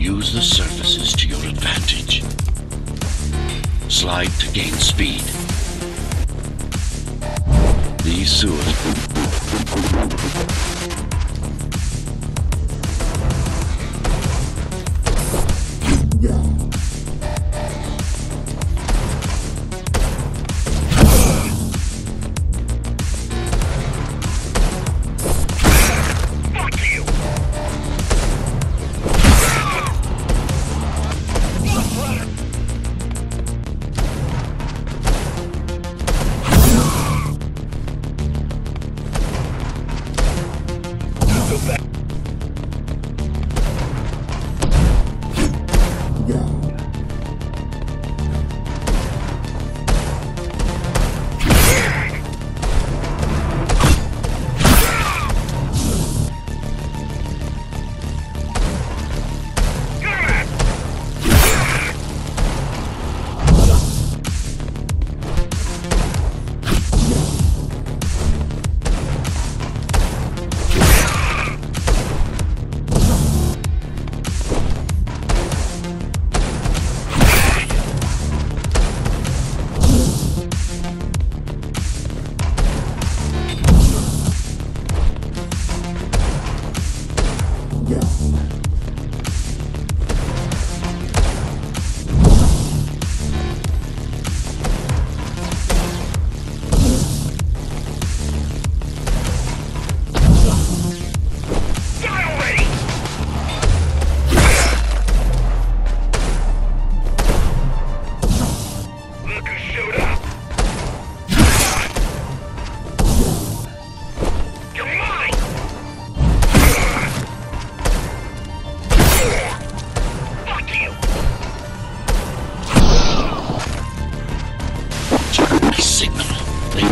Use the surfaces to your advantage. Slide to gain speed. These sewers...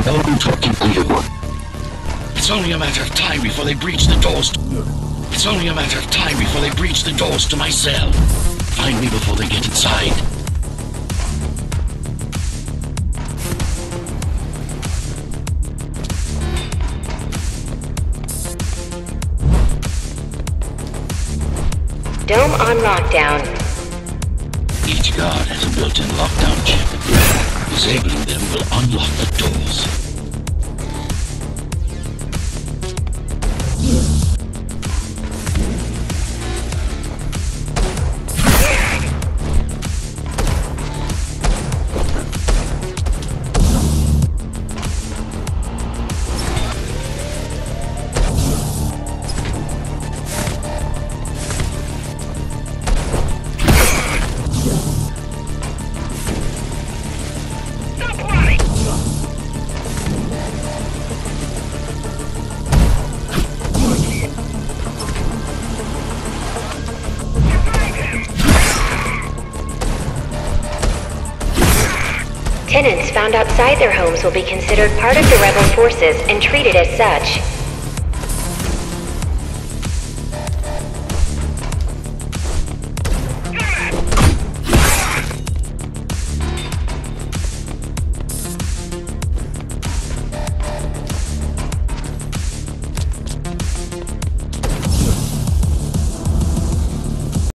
They know I'm talking to. It's only a matter of time before they breach the doors. It's only a matter of time before they breach the doors to my cell. Find me before they get inside. Dome on lockdown. Each guard has a built-in lockdown chip. Disabling them will unlock the doors. Tenants found outside their homes will be considered part of the rebel forces and treated as such.